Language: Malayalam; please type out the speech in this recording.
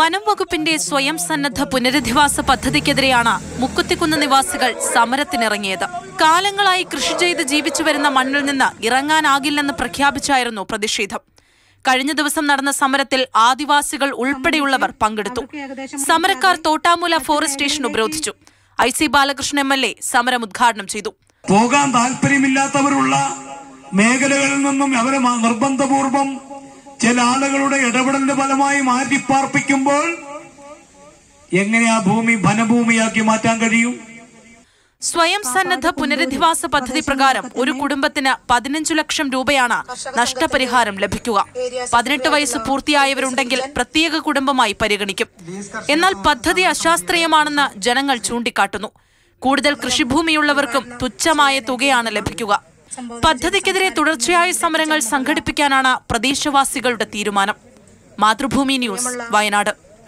വനം വകുപ്പിന്റെ സ്വയം സന്നദ്ധ പുനരധിവാസ പദ്ധതിക്കെതിരെയാണ് മുക്കുത്തിക്കുന്ന് നിവാസികൾ സമരത്തിനിറങ്ങിയത്. കാലങ്ങളായി കൃഷി ചെയ്ത് ജീവിച്ചു വരുന്ന മണ്ണിൽ നിന്ന് ഇറങ്ങാനാകില്ലെന്ന് പ്രഖ്യാപിച്ചായിരുന്നു പ്രതിഷേധം. കഴിഞ്ഞ ദിവസം നടന്ന സമരത്തിൽ ആദിവാസികൾ ഉൾപ്പെടെയുള്ളവർ പങ്കെടുത്തു. സമരക്കാർ തോട്ടാമൂല ഫോറസ്റ്റ് സ്റ്റേഷൻ ഉപരോധിച്ചു. I C Balakrishnan M L A സമരം ഉദ്ഘാടനം ചെയ്തു. പോകാൻ താല്പര്യമില്ലാത്തവരുള്ള മേഖലകളിൽ നിന്നും അവരെ നിർബന്ധപൂർവം നിർബന്ധപൂർവം ചില ആളുകളുടെ ഇടപെടലിന്റെ ഫലമായി മാറ്റിപ്പാർപ്പിക്കുമ്പോൾ എങ്ങനെ ആ ഭൂമി വനഭൂമിയാക്കി മാറ്റാൻ കഴിയും? സ്വയം സന്നദ്ധ പുനരധിവാസ പദ്ധതി പ്രകാരം ഒരു കുടുംബത്തിന് പതിനഞ്ചു ലക്ഷം രൂപയാണ് നഷ്ടപരിഹാരം ലഭിക്കുക. പതിനെട്ട് വയസ്സ് പൂർത്തിയായവരുണ്ടെങ്കിൽ പ്രത്യേക കുടുംബമായി പരിഗണിക്കും. എന്നാൽ പദ്ധതി അശാസ്ത്രീയമാണെന്ന് ജനങ്ങൾ ചൂണ്ടിക്കാട്ടുന്നു. കൂടുതൽ കൃഷിഭൂമിയുള്ളവർക്കും തുച്ഛമായ തുകയാണ് ലഭിക്കുക. പദ്ധതിക്കെതിരെ തുടർച്ചയായ സമരങ്ങൾ സംഘടിപ്പിക്കാനാണ് പ്രദേശവാസികളുടെ തീരുമാനം. മാതൃഭൂമി ന്യൂസ് വയനാട്.